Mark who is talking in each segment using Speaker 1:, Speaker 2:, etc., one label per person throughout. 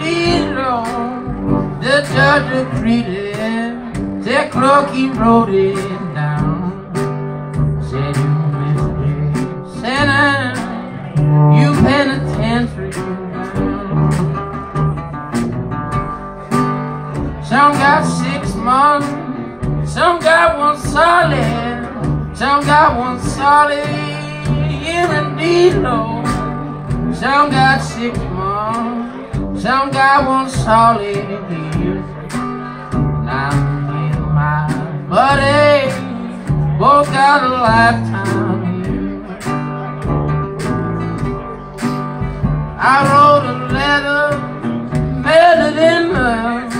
Speaker 1: indeed, Lord, the judge agreed. The clerk, he wrote it down. Said you missed it. Sinner, you penitentiary. Some got six months, some got one solid, some got one solid year indeed, Lord. Some got six months, some got one solid year. Now and my buddy both got a lifetime here. I wrote a letter, mailed it in love.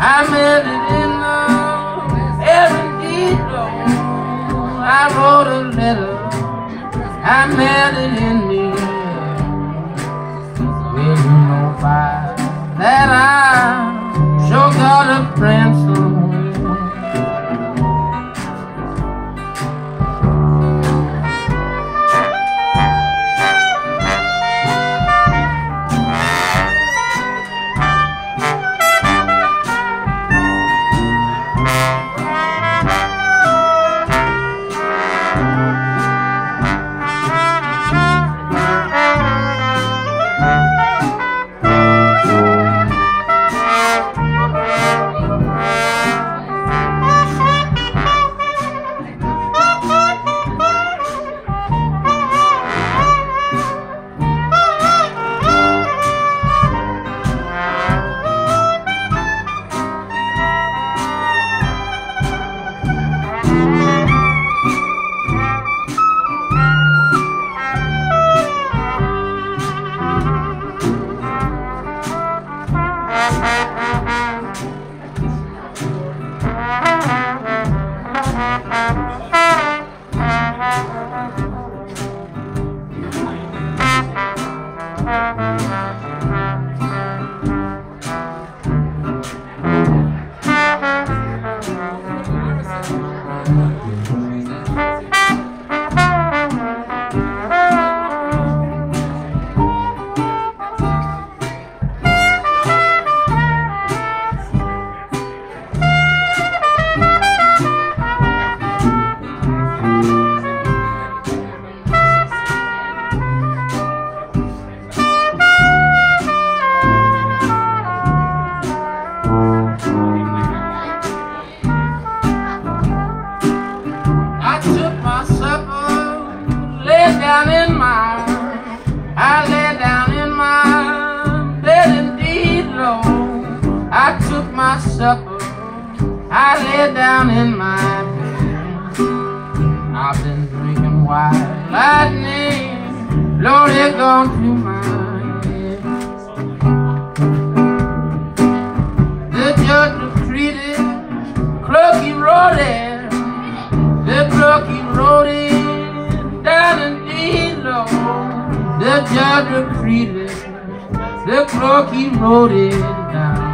Speaker 1: I mailed it in love, every Lord. I wrote a letter, I mailed it in you know that I sure got a friend supper, I lay down in my bed. I've been drinking wild lightning, it gone to my head. The judge treated, clerk he wrote it. The clerk he wrote it down indeed, Lord. The judge it. The clerk he wrote it down.